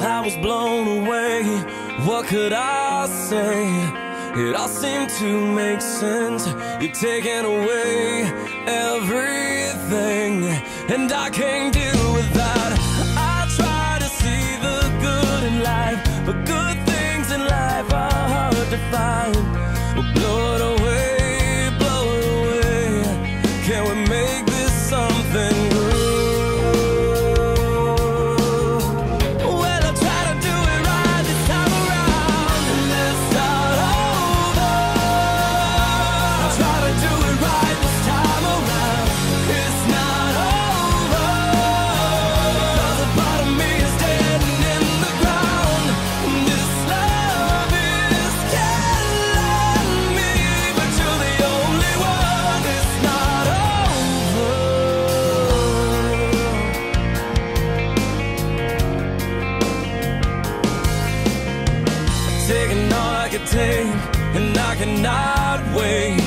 I was blown away. What could I say? It all seemed to make sense. You're taking away everything, and I can't deal with that. I try to see the good in life, but good things in life are hard to find. could take, and I cannot wait.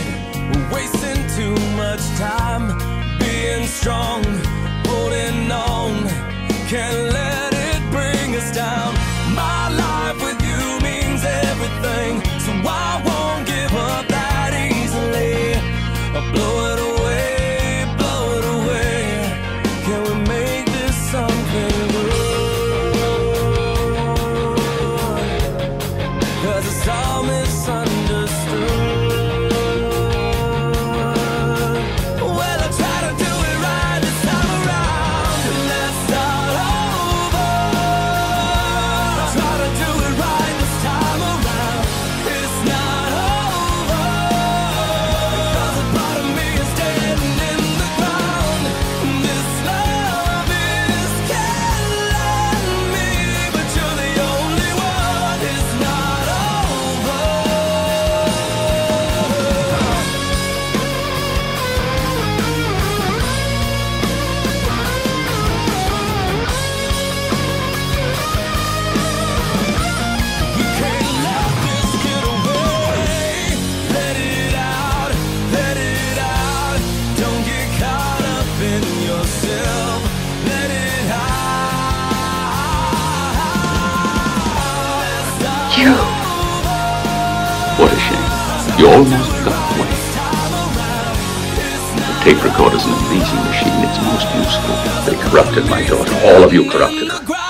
We're wasting too much time being strong. you. What a shame. You almost got away. The tape recorder's an amazing machine. It's most useful. They corrupted my daughter. All of you corrupted her.